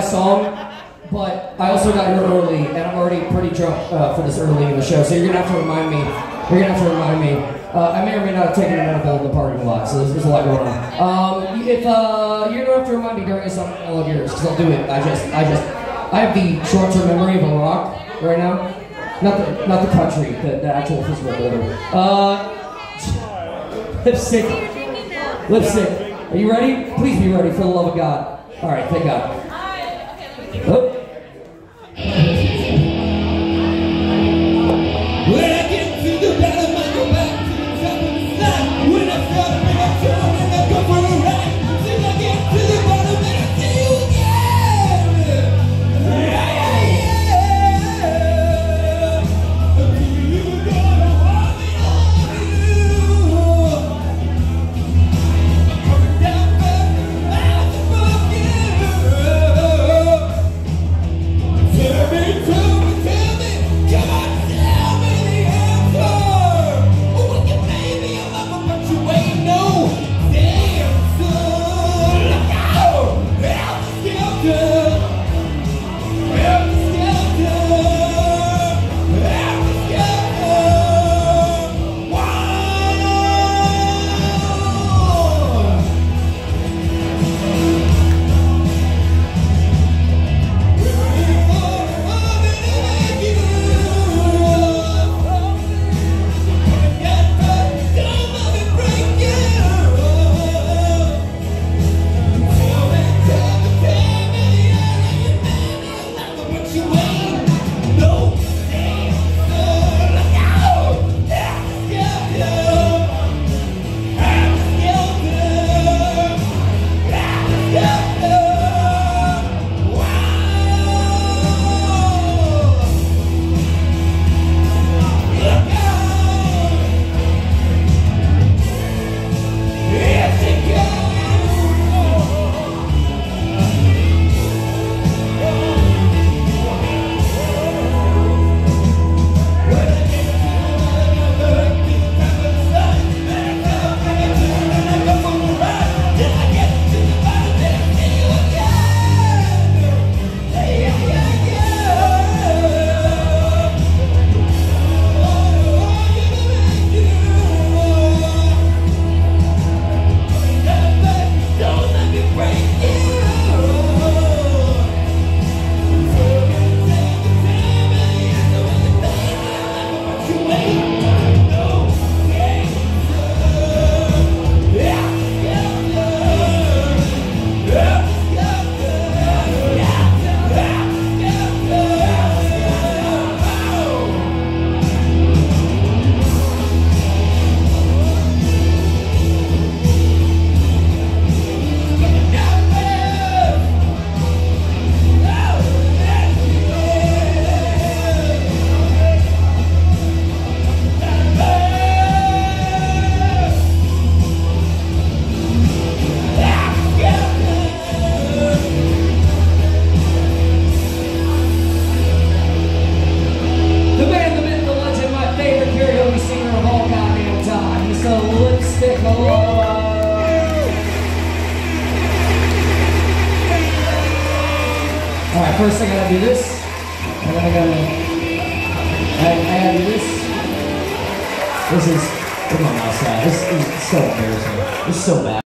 song, but I also got here early, and I'm already pretty drunk uh, for this early in the show. So you're gonna have to remind me. You're gonna have to remind me. Uh, I may or may not have taken an edible in the parking lot, so there's, there's a lot going on. Um, if uh, you're gonna have to remind me during a song, all of yours, because I'll do it. I just, I just, I have the short-term memory of a rock right now. Not the, not the country, the, the actual physical order. Uh, lipstick, lipstick. Are you ready? Please be ready, for the love of God. All right, thank God. Oh. First I gotta do this, and then I gotta, I, I gotta do this. This is, come on outside. This is so embarrassing. This is so bad.